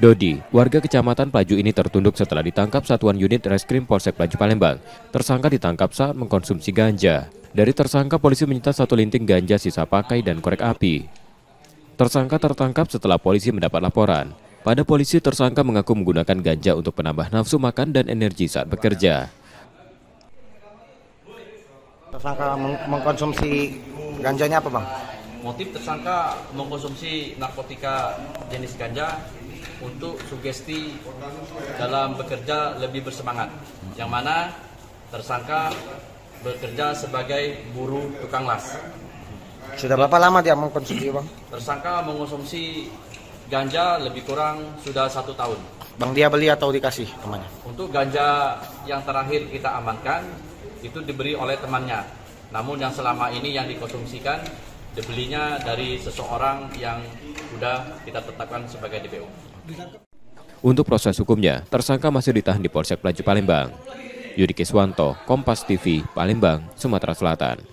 Dodi, warga kecamatan Pelaju ini tertunduk setelah ditangkap satuan unit reskrim Polsek Pelaju Palembang. Tersangka ditangkap saat mengkonsumsi ganja. Dari tersangka, polisi menyita satu linting ganja sisa pakai dan korek api. Tersangka tertangkap setelah polisi mendapat laporan. Pada polisi, tersangka mengaku menggunakan ganja untuk penambah nafsu makan dan energi saat bekerja. Tersangka meng mengkonsumsi ganjanya apa bang? Motif tersangka mengkonsumsi narkotika jenis ganja untuk sugesti dalam bekerja lebih bersemangat. Yang mana tersangka bekerja sebagai buruh tukang las. Sudah berapa lama dia mengkonsumsi bang? Tersangka mengkonsumsi ganja lebih kurang sudah satu tahun. Bang dia beli atau dikasih temannya? Untuk ganja yang terakhir kita amankan itu diberi oleh temannya. Namun yang selama ini yang dikonsumsikan dibelinya dari seseorang yang sudah kita tetapkan sebagai DPO. Untuk proses hukumnya, tersangka masih ditahan di Polsek Pelaju Palembang. Yudi Kiswanto, Kompas TV, Palembang, Sumatera Selatan.